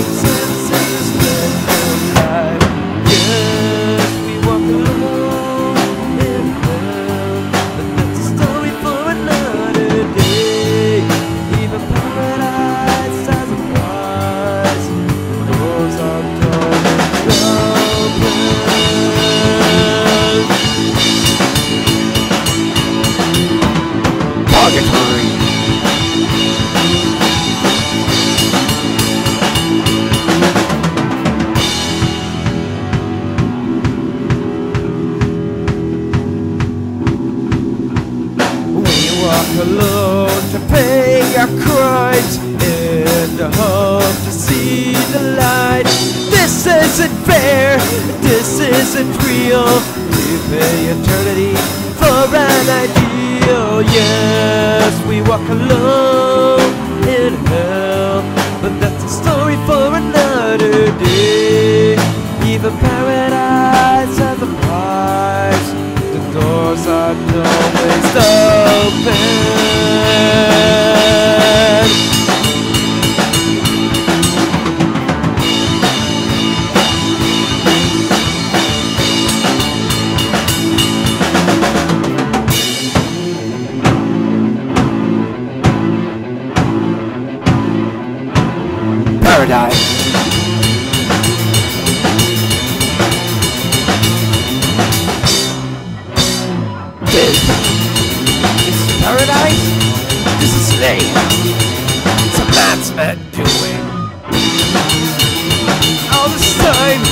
Nothing walk alone to pay our crimes in the hope to see the light. This isn't fair, this isn't real. We pay eternity for an ideal. Yes, we walk alone are always open. Paradise. This is paradise. This is slave. It's a man's man doing. All this time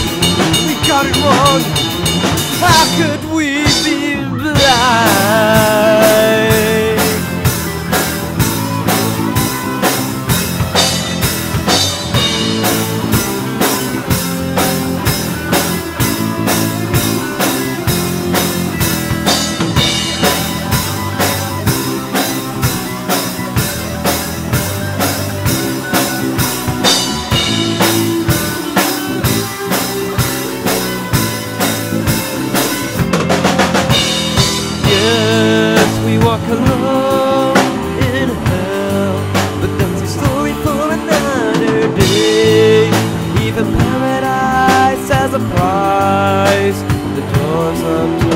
we got it wrong. How could we be blind? Walk alone in hell, but that's a story for another day. Even paradise has a price. The doors are